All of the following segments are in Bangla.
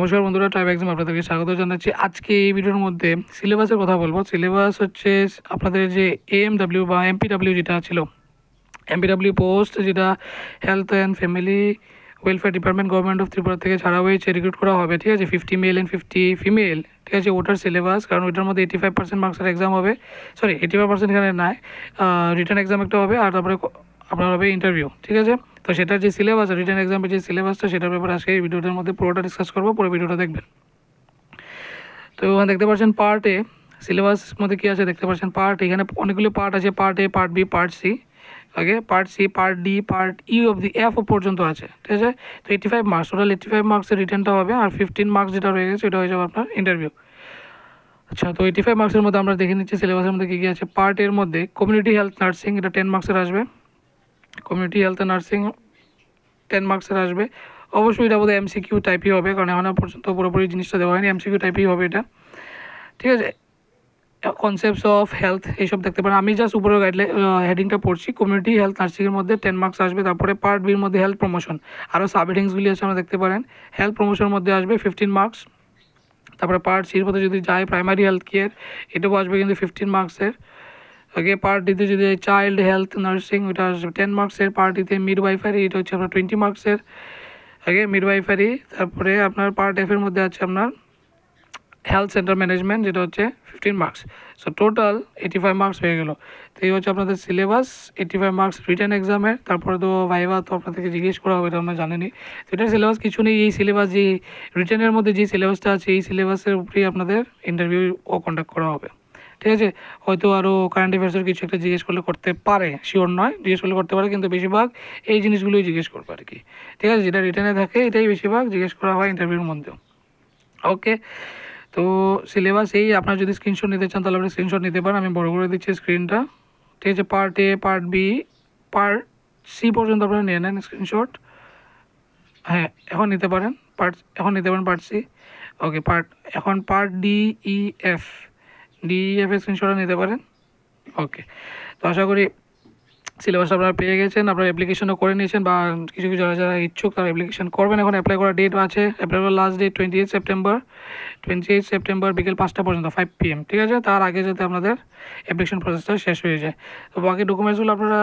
নমস্কার বন্ধুরা ট্রাইব এক্সাম আপনাদেরকে স্বাগত জানাচ্ছি। আজকে এই ভিডিওর মধ্যে সিলেবাসের কথা বলব। সিলেবাস হচ্ছে আপনাদের যে এএমডাব্লিউ বা এমপিডাব্লিউ যেটা ছিল এমপিডাব্লিউ পোস্ট যেটা health and family welfare department government of Tripura থেকে ছাড়া হয়েছে রিক্রুট করা হবে, ঠিক আছে? Fifty male and fifty female ঠিক আছে? ওটার সিলেবাস কারণ ওইটার মধ্যে এইটি ফাইভ পার্সেন্ট মার্কসের এক্সাম হবে। সরি এইটি ফাইভ পার্সেন্ট এখানে নাই। রিটার্ন এক্সাম একটা হবে, আর তারপরে আপনার হবে ইন্টারভিউ ঠিক আছে? তো সেটার যে সিলেবাস রিটার্ন এক্সামের যে সিলেবাসটা সেটার ব্যাপারে আজকে এই ভিডিওটার মধ্যে পুরোটা ডিসকাস করব, পুরো ভিডিওটা দেখবেন। তো ওখানে দেখতে পাচ্ছেন পার্ট এ সিলেবাস মধ্যে কী আছে? দেখতে পাচ্ছেন পার্ট এখানে অনেকগুলো পার্ট আছে part A part B part C okay part C part D part E of the F পর্যন্ত আছে, ঠিক আছে? তো eighty five marks total eighty five মার্কসের রিটার্নটা হবে, আর ফিফটিন মার্কস যেটা রয়ে গেছে, সেটা হয়ে যাবে আপনার ইন্টারভিউ আচ্ছা তো এইটি ফাইভ মার্কসের মধ্যে আমরা দেখে নিচ্ছি সিলেবাসের মধ্যে কী কী আছে? পার্ট এর মধ্যে কমিউনিটি হেলথ নার্সিং এটা টেন মার্কসের আসবে। কমিউনিটি হেলথ নার্সিং টেন মার্কসের আসবে। অবশ্যই এটা বোধহয় এমসিকিউ টাইপই হবে, কারণ এখনও পর্যন্ত পুরোপুরি জিনিসটা দেওয়া হয়নি। এমসিকিউ টাইপই হবে এটা। ঠিক আছে? কনসেপ্টস অফ হেলথ এইসব দেখতে পারেন। আমি জাস্ট উপরে গাইডলাইন হেডিংটা পড়ছি। কমিউনিটি হেলথ নার্সিংয়ের মধ্যে টেন মার্কস আসবে। তারপরে পার্ট বির মধ্যে হেলথ প্রমোশন আরও সাব হেডিংসগুলি আছে, আমরা দেখতে পারেন। হেলথ প্রমোশনের মধ্যে আসবে ফিফটিন মার্কস তারপরে পার্ট সির মধ্যে যদি যায় প্রাইমারি হেলথ কেয়ার এটাও আসবে কিন্তু ফিফটিন মার্কসের ওকে পার্ট ডিতে যদি চাইল্ড হেলথ নার্সিং ওটা আসবে টেন মার্কসের পার্ট ডিতে মিড ওয়াইফারি এটা হচ্ছে আপনার টোয়েন্টি মার্কসের ওকে মিড ওয়াইফারি তারপরে আপনার পার্ট এফের মধ্যে আছে আপনার হেলথ সেন্টার ম্যানেজমেন্ট যেটা হচ্ছে fifteen marks so total eighty five marks হয়ে গেল। তো এই হচ্ছে আপনাদের syllabus eighty five marks written এক্সামের তারপরে তো ভাইবা তো আপনাদেরকে জিজ্ঞেস করা হবে, এটা আপনারা জানেনই তো এটার সিলেবাস কিছু নেই, এই সিলেবাস যে রিটার্নের মধ্যে যে সিলেবাসটা আছে, এই সিলেবাসের উপরেই আপনাদের ইন্টারভিউ ও কন্ডাক্ট করা হবে। ঠিক আছে? হয়তো আরও কারেন্ট অ্যাফেয়ার্সের কিছু একটা জিজ্ঞেস করলে করতে পারে। শিওর নয়, জিজ্ঞেস করলে করতে পারে, কিন্তু বেশিরভাগ এই জিনিসগুলোই জিজ্ঞেস করবে আর কি। ঠিক আছে? যেটা রিটার্নে থাকে, এটাই বেশিরভাগ জিজ্ঞেস করা হয় ইন্টারভিউর মধ্যেও। ওকে তো সিলেবাস এই, আপনার যদি স্ক্রিনশট নিতে চান, তাহলে আপনি স্ক্রিনশট নিতে পারেন। আমি বড় করে দিচ্ছি স্ক্রিনটা ঠিক আছে? Part A part B part C পর্যন্ত আপনারা নিয়ে নেন স্ক্রিনশট হ্যাঁ এখন নিতে পারেন। পার্ট এখন নিতে পারেন পার্ট সি ওকে পার্ট এখন part D E F D স্ক্রিনশটও নিতে পারেন? ওকে তো আশা করি সিলেবাস আপনারা পেয়ে গেছেন, আপনারা অ্যাপ্লিকেশনও করে নিয়েছেন বা কিছু কিছু যারা যারা ইচ্ছুক তারা অ্যাপ্লিকেশন করবেন। এখন অ্যাপ্লাই করার ডেট আছে অ্যাপ্লাই করার last date twenty eight September twenty eight September বিকেল পাঁচটা পর্যন্ত ফাইভ পিএম ঠিক আছে? তার আগে যাতে আপনাদের অ্যাপ্লিকেশন প্রসেসটা শেষ হয়ে যায়। তো বাকি ডকুমেন্টসগুলো আপনারা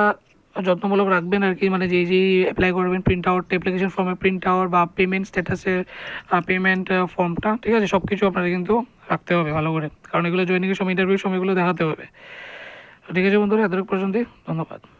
যত্নমূলক রাখবেন আর কি মানে যেই যেই অ্যাপ্লাই করবেন প্রিন্ট আউট অ্যাপ্লিকেশন ফর্মে প্রিন্ট আউট বা পেমেন্ট স্ট্যাটাসের পেমেন্ট ফর্মটা ঠিক আছে? সব কিছু আপনারা কিন্তু রাখতে হবে ভালো করে। কারণ এগুলো জয়েনিংয়ের সময় ইন্টারভিউর সময়গুলো দেখাতে হবে। ঠিক আছে বন্ধুরা, এতটুকু পর্যন্তই। ধন্যবাদ।